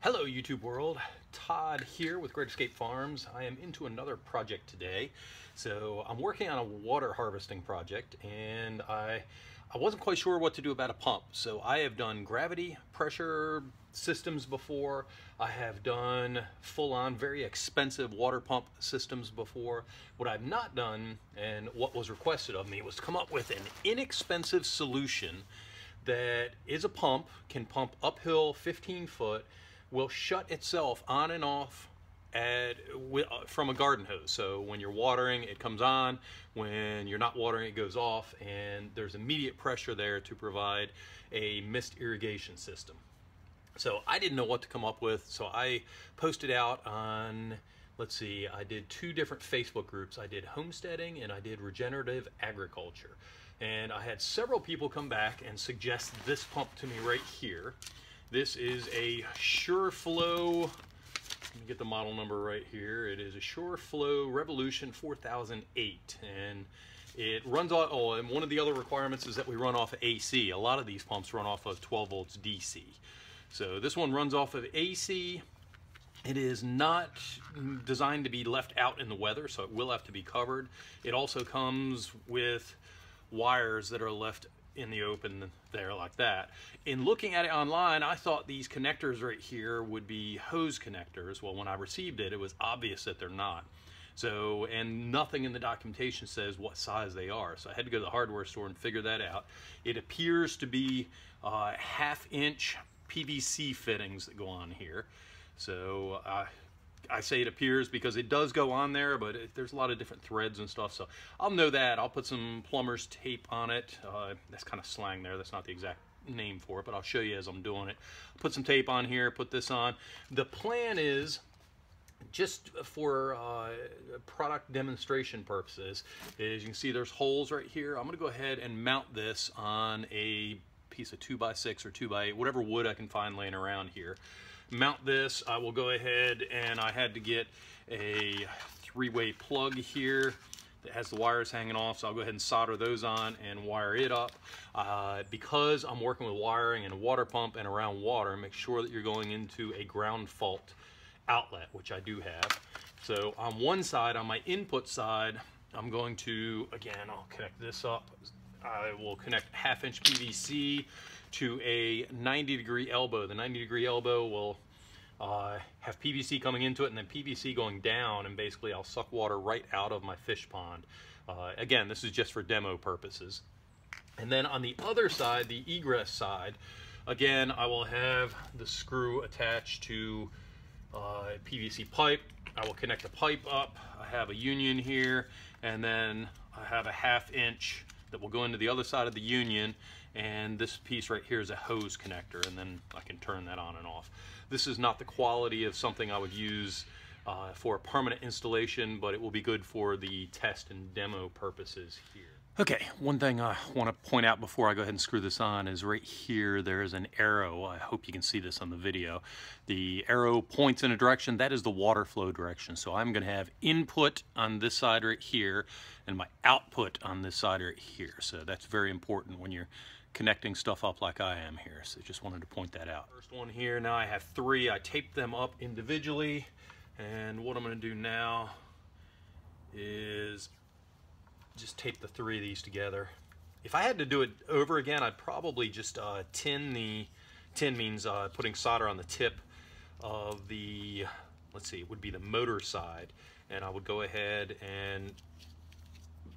Hello YouTube world, Todd here with Great Escape Farms. I am into another project today. So I'm working on a water harvesting project and I I wasn't quite sure what to do about a pump. So I have done gravity pressure systems before. I have done full-on very expensive water pump systems before. What I've not done and what was requested of me was to come up with an inexpensive solution that is a pump, can pump uphill 15 foot, will shut itself on and off at, uh, from a garden hose. So when you're watering, it comes on. When you're not watering, it goes off. And there's immediate pressure there to provide a mist irrigation system. So I didn't know what to come up with. So I posted out on, let's see, I did two different Facebook groups. I did homesteading and I did regenerative agriculture. And I had several people come back and suggest this pump to me right here. This is a SHURflo, let me get the model number right here. It is a SHURflo Revolution 4008 and it runs on, oh, and one of the other requirements is that we run off of AC. A lot of these pumps run off of 12 volts DC. So this one runs off of AC. It is not designed to be left out in the weather, so it will have to be covered. It also comes with wires that are left in the open there like that. In looking at it online, I thought these connectors right here would be hose connectors. Well, when I received it, it was obvious that they're not. So, and nothing in the documentation says what size they are. So I had to go to the hardware store and figure that out. It appears to be uh, half inch PVC fittings that go on here. So uh, I say it appears because it does go on there, but it, there's a lot of different threads and stuff. So I'll know that. I'll put some plumber's tape on it. Uh, that's kind of slang there. That's not the exact name for it, but I'll show you as I'm doing it. Put some tape on here, put this on. The plan is just for uh, product demonstration purposes as you can see there's holes right here. I'm gonna go ahead and mount this on a piece of 2x6 or 2x8, whatever wood I can find laying around here mount this, I will go ahead and I had to get a three-way plug here that has the wires hanging off, so I'll go ahead and solder those on and wire it up. Uh, because I'm working with wiring and a water pump and around water, make sure that you're going into a ground fault outlet, which I do have. So on one side, on my input side, I'm going to, again, I'll connect this up. I will connect half inch PVC to a 90 degree elbow. The 90 degree elbow will uh, have PVC coming into it and then PVC going down and basically I'll suck water right out of my fish pond. Uh, again, this is just for demo purposes. And then on the other side, the egress side, again, I will have the screw attached to uh, PVC pipe. I will connect the pipe up. I have a union here and then I have a half inch that will go into the other side of the union and this piece right here is a hose connector and then I can turn that on and off. This is not the quality of something I would use uh, for a permanent installation but it will be good for the test and demo purposes here. Okay, one thing I want to point out before I go ahead and screw this on is right here there is an arrow. I hope you can see this on the video. The arrow points in a direction, that is the water flow direction. So I'm going to have input on this side right here and my output on this side right here. So that's very important when you're connecting stuff up like I am here. So just wanted to point that out. First one here, now I have three. I taped them up individually. And what I'm gonna do now is just tape the three of these together. If I had to do it over again, I'd probably just uh, tin the, tin means uh, putting solder on the tip of the, let's see, it would be the motor side. And I would go ahead and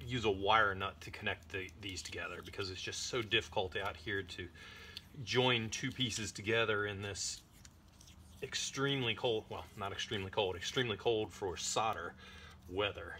use a wire nut to connect the, these together because it's just so difficult out here to join two pieces together in this extremely cold, well, not extremely cold, extremely cold for solder weather.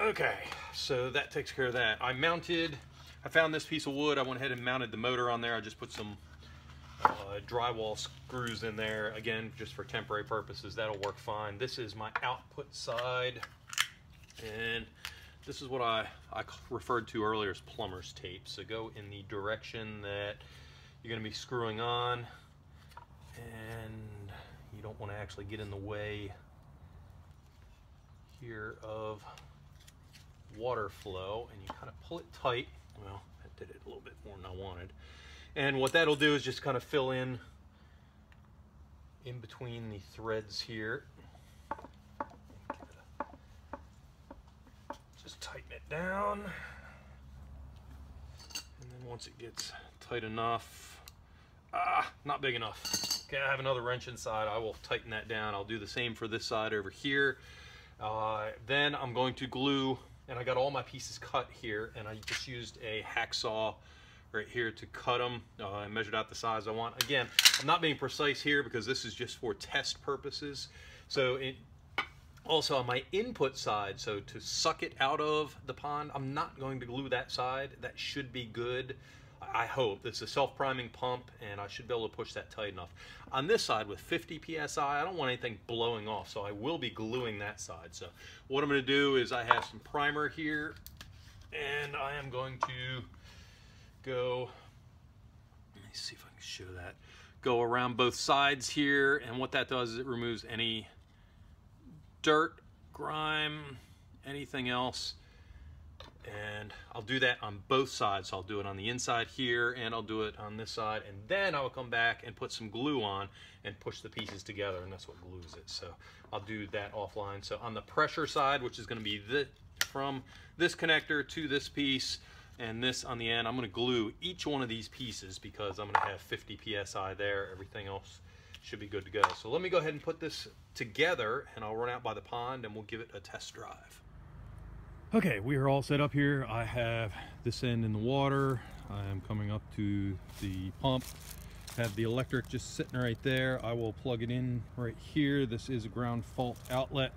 Okay, so that takes care of that. I mounted, I found this piece of wood. I went ahead and mounted the motor on there. I just put some uh, drywall screws in there. Again, just for temporary purposes, that'll work fine. This is my output side. And this is what I, I referred to earlier as plumber's tape. So go in the direction that you're going to be screwing on and you don't want to actually get in the way here of water flow and you kind of pull it tight. Well, that did it a little bit more than I wanted. And what that'll do is just kind of fill in in between the threads here. Just tighten it down. And then once it gets tight enough, ah, not big enough. Okay, I have another wrench inside. I will tighten that down. I'll do the same for this side over here. Uh, then I'm going to glue, and I got all my pieces cut here, and I just used a hacksaw right here to cut them. Uh, I measured out the size I want. Again, I'm not being precise here because this is just for test purposes. So it, also on my input side, so to suck it out of the pond, I'm not going to glue that side. That should be good. I hope. This is a self-priming pump and I should be able to push that tight enough. On this side with 50 PSI, I don't want anything blowing off, so I will be gluing that side. So what I'm gonna do is I have some primer here and I am going to go, let me see if I can show that, go around both sides here and what that does is it removes any dirt, grime, anything else I'll do that on both sides. So I'll do it on the inside here and I'll do it on this side and then I will come back and put some glue on and push the pieces together and that's what glues it. So I'll do that offline. So on the pressure side, which is gonna be the, from this connector to this piece and this on the end, I'm gonna glue each one of these pieces because I'm gonna have 50 PSI there. Everything else should be good to go. So let me go ahead and put this together and I'll run out by the pond and we'll give it a test drive. Okay, we are all set up here. I have this end in the water. I am coming up to the pump. Have the electric just sitting right there. I will plug it in right here. This is a ground fault outlet.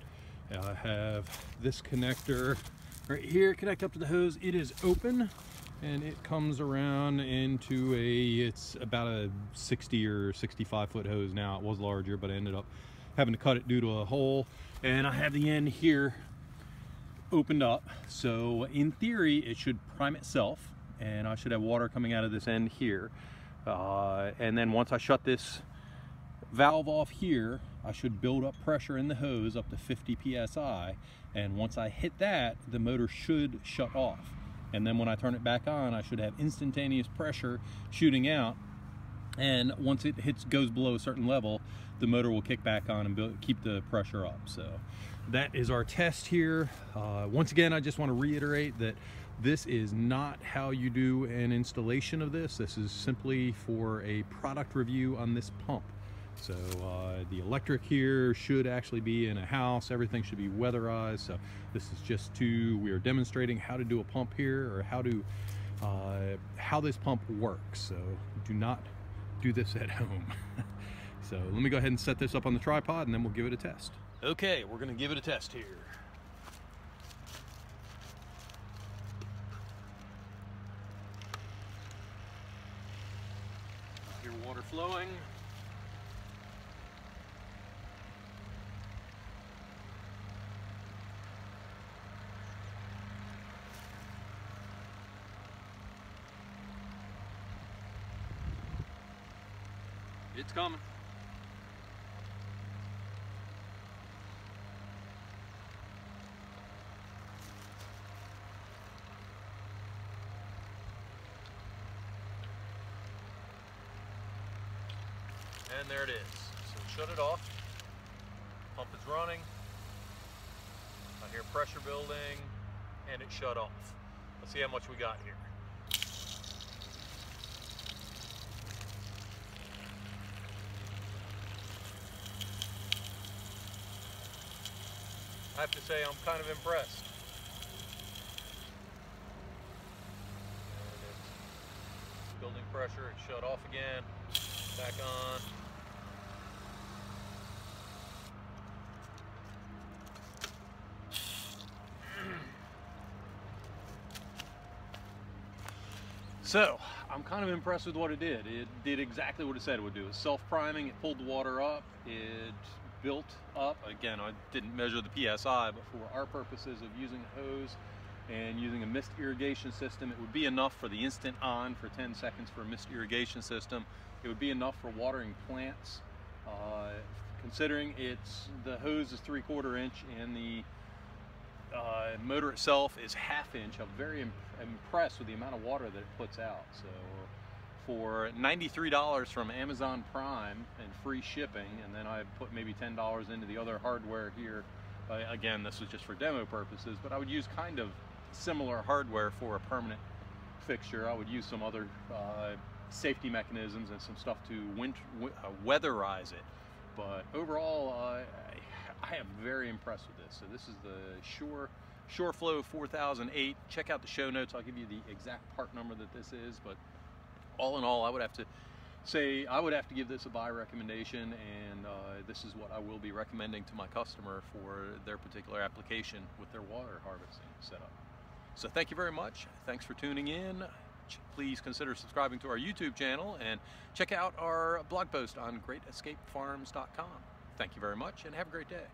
I have this connector right here, connect up to the hose. It is open and it comes around into a, it's about a 60 or 65 foot hose now. It was larger, but I ended up having to cut it due to a hole. And I have the end here opened up. So in theory, it should prime itself and I should have water coming out of this end here. Uh, and then once I shut this valve off here, I should build up pressure in the hose up to 50 PSI. And once I hit that, the motor should shut off. And then when I turn it back on, I should have instantaneous pressure shooting out. And once it hits, goes below a certain level, the motor will kick back on and build, keep the pressure up. So that is our test here. Uh, once again, I just want to reiterate that this is not how you do an installation of this. This is simply for a product review on this pump. So uh, the electric here should actually be in a house. Everything should be weatherized. So this is just to, we are demonstrating how to do a pump here or how to, uh, how this pump works. So do not do this at home. so let me go ahead and set this up on the tripod and then we'll give it a test. Okay, we're gonna give it a test here. Hear water flowing. It's coming. And there it is. So shut it off. Pump is running. I hear pressure building and it shut off. Let's see how much we got here. I have to say I'm kind of impressed. building pressure, it shut off again, back on. So, I'm kind of impressed with what it did. It did exactly what it said it would do. It self-priming, it pulled the water up, it built up. Again, I didn't measure the PSI, but for our purposes of using a hose and using a mist irrigation system, it would be enough for the instant on for 10 seconds for a mist irrigation system. It would be enough for watering plants. Uh, considering it's the hose is three quarter inch and the uh, motor itself is half inch. I'm very imp impressed with the amount of water that it puts out. So for $93 from Amazon Prime and free shipping, and then I put maybe $10 into the other hardware here. Uh, again, this was just for demo purposes, but I would use kind of similar hardware for a permanent fixture. I would use some other uh, safety mechanisms and some stuff to winter, uh, weatherize it. But overall, I, I am very impressed with this. So this is the Shore SHURflo 4008. Check out the show notes. I'll give you the exact part number that this is. But all in all, I would have to say I would have to give this a buy recommendation, and uh, this is what I will be recommending to my customer for their particular application with their water harvesting setup. So thank you very much. Thanks for tuning in. Please consider subscribing to our YouTube channel and check out our blog post on greatescapefarms.com. Thank you very much and have a great day.